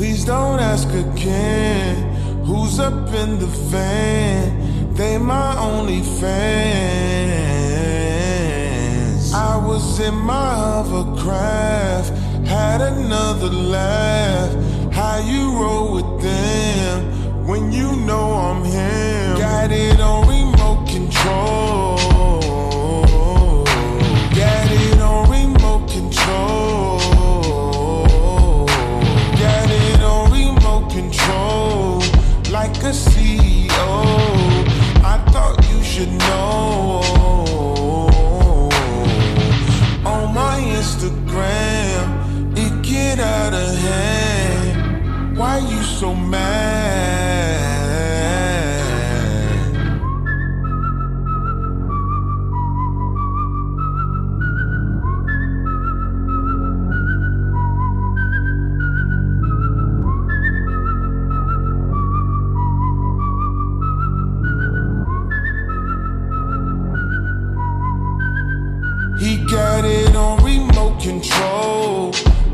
Please don't ask again. Who's up in the van? They my only fans. I was in my hovercraft, had another laugh. How you roll with them when you know I'm him? Got it on Why you so mad? He got it on remote control,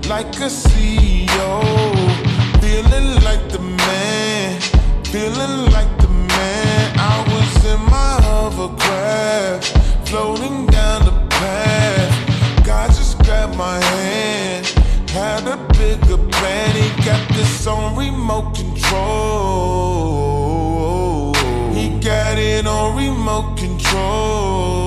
like a CEO. Man. I was in my hovercraft, floating down the path. God just grabbed my hand, had a bigger plan. He got this on remote control. He got it on remote control.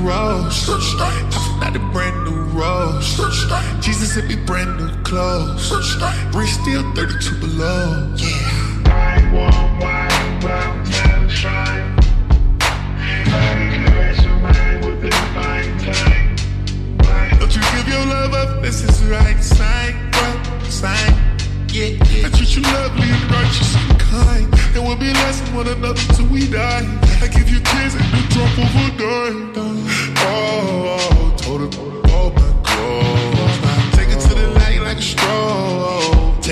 Rose. Not a brand new rose. Jesus sent me brand new clothes. Wrist still 32 below. Yeah. Don't you give your love up, this is right sign, right sign. Yeah, I treat you lovely and righteous and kind. And we'll be blessing one another till we die. I give you kids and the drop of a dime.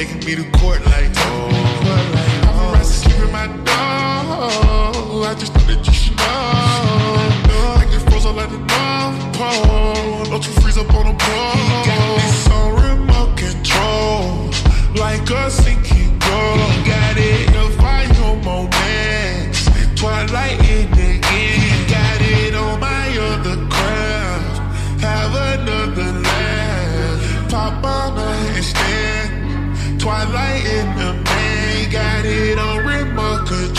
Taking me to court like, oh. oh I'm arrested, keeping my dog. I just thought that you should know. Like this frozen like the North Pole. Don't you freeze up on the pole. He got this on remote control. Like a sinking goal. He got it in final moments. Twilight in the end. He got it on my other craft. Have another laugh. Pop on a handstand. Twilight in the man. Got it on remote control.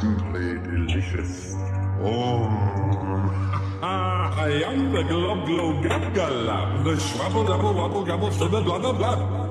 Simply delicious. Oh. I am the glob glow gab galab, the schwabble double wobble for the blah blah blah.